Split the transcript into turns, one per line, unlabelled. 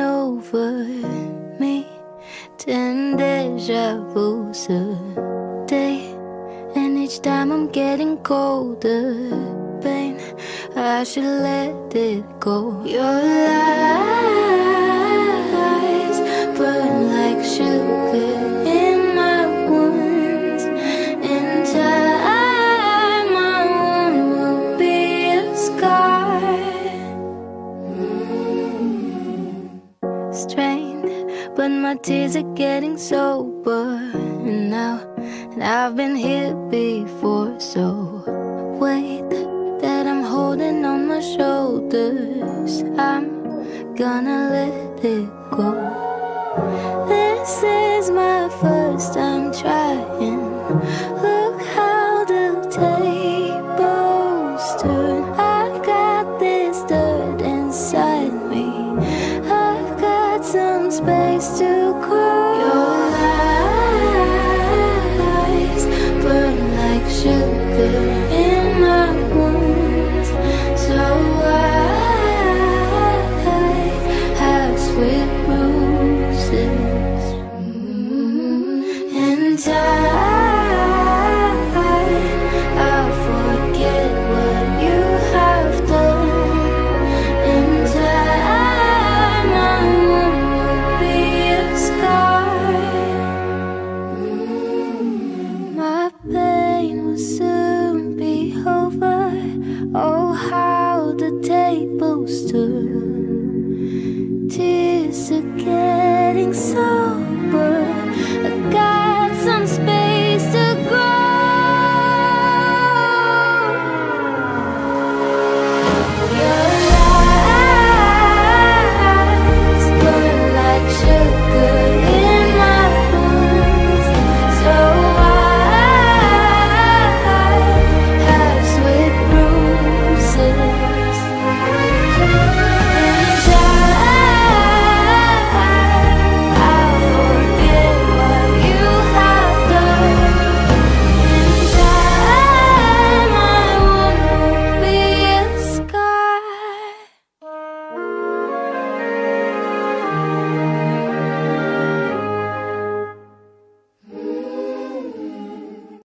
over me. Ten deja vu's each time I'm getting colder. Pain, I should let it go. Your lies burn like sugar in my wounds. In time, my wound will be a scar. Mm. Strained, but my tears are getting sober and now And I've been here before. So wait that I'm holding on my shoulders. I'm gonna let it go. This is my first time trying. Look how the tables turn. I've got this dirt inside me. I've got some space to cry you. Oh, how the tables turn. Tears are getting so.